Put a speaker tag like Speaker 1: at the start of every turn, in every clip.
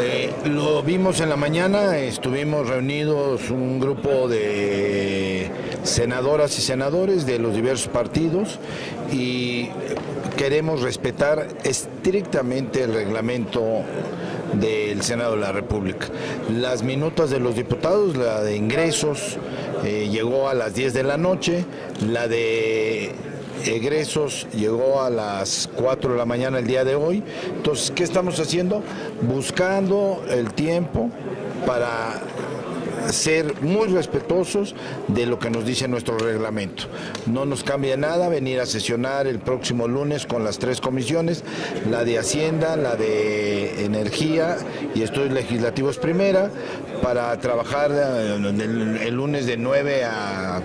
Speaker 1: Eh, lo vimos en la mañana, estuvimos reunidos un grupo de senadoras y senadores de los diversos partidos y queremos respetar estrictamente el reglamento del Senado de la República. Las minutas de los diputados, la de ingresos, eh, llegó a las 10 de la noche, la de egresos llegó a las 4 de la mañana el día de hoy. Entonces, ¿qué estamos haciendo? Buscando el tiempo para ser muy respetuosos de lo que nos dice nuestro reglamento. No nos cambia nada venir a sesionar el próximo lunes con las tres comisiones, la de Hacienda, la de Energía y Estudios Legislativos Primera, para trabajar eh, el, lunes de 9 a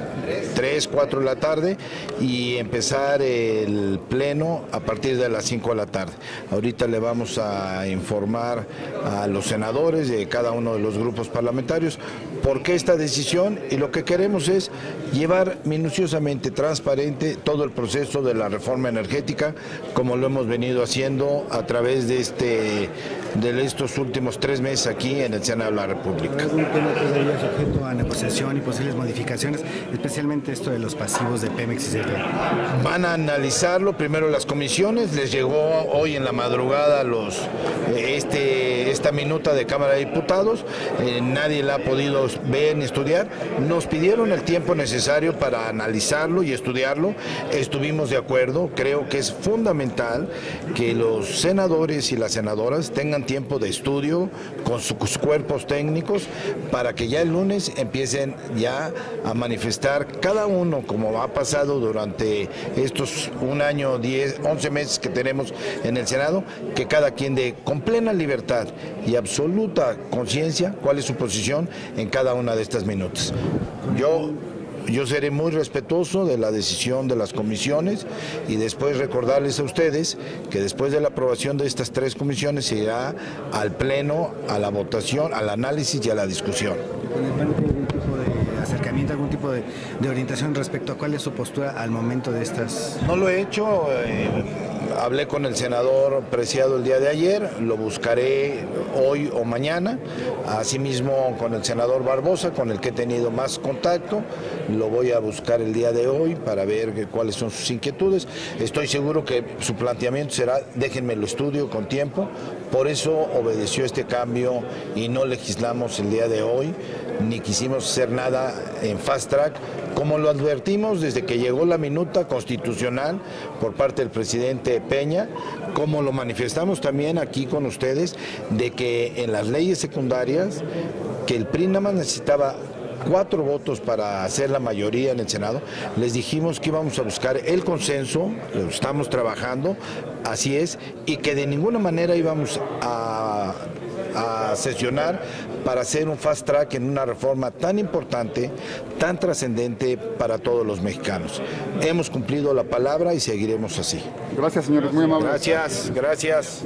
Speaker 1: 3, 4 de la tarde y empezar el pleno a partir de las 5 de la tarde. Ahorita le vamos a informar a los senadores de cada uno de los grupos parlamentarios por qué esta decisión y lo que queremos es llevar minuciosamente, transparente todo el proceso de la reforma energética como lo hemos venido haciendo a través de este de estos últimos tres meses aquí en el Senado de la República.
Speaker 2: ¿Algún tema todavía sujeto a negociación y posibles modificaciones, especialmente esto de los pasivos de Pemex y CFE?
Speaker 1: Van a analizarlo primero las comisiones, les llegó hoy en la madrugada los este esta minuta de Cámara de Diputados, eh, nadie la ha podido ver ni estudiar, nos pidieron el tiempo necesario para analizarlo y estudiarlo, estuvimos de acuerdo, creo que es fundamental que los senadores y las senadoras tengan tiempo de estudio con sus cuerpos técnicos para que ya el lunes empiecen ya a manifestar cada uno, como ha pasado durante estos un año, 10, 11 meses que tenemos en el Senado, que cada quien de con plena libertad y absoluta conciencia cuál es su posición en cada una de estas minutos. Yo yo seré muy respetuoso de la decisión de las comisiones y después recordarles a ustedes que después de la aprobación de estas tres comisiones se irá al Pleno, a la votación, al análisis y a la discusión.
Speaker 2: algún tipo de acercamiento, algún tipo de, de, orientación respecto a cuál es su postura al momento de estas?
Speaker 1: No lo he hecho. Eh, hablé con el senador Preciado el día de ayer, lo buscaré hoy o mañana, asimismo con el senador Barbosa, con el que he tenido más contacto, lo voy a buscar el día de hoy para ver cuáles son sus inquietudes. Estoy seguro que su planteamiento será, déjenme lo estudio con tiempo, por eso obedeció este cambio y no legislamos el día de hoy, ni quisimos hacer nada en fast track, como lo advertimos desde que llegó la minuta constitucional por parte del presidente Peña, como lo manifestamos también aquí con ustedes, de que en las leyes secundarias, que el PRI nada más necesitaba cuatro votos para hacer la mayoría en el Senado, les dijimos que íbamos a buscar el consenso, lo estamos trabajando, así es, y que de ninguna manera íbamos a, a sesionar para hacer un fast track en una reforma tan importante, tan trascendente para todos los mexicanos. Hemos cumplido la palabra y seguiremos así.
Speaker 3: Gracias, señores, muy amables.
Speaker 1: Gracias, gracias.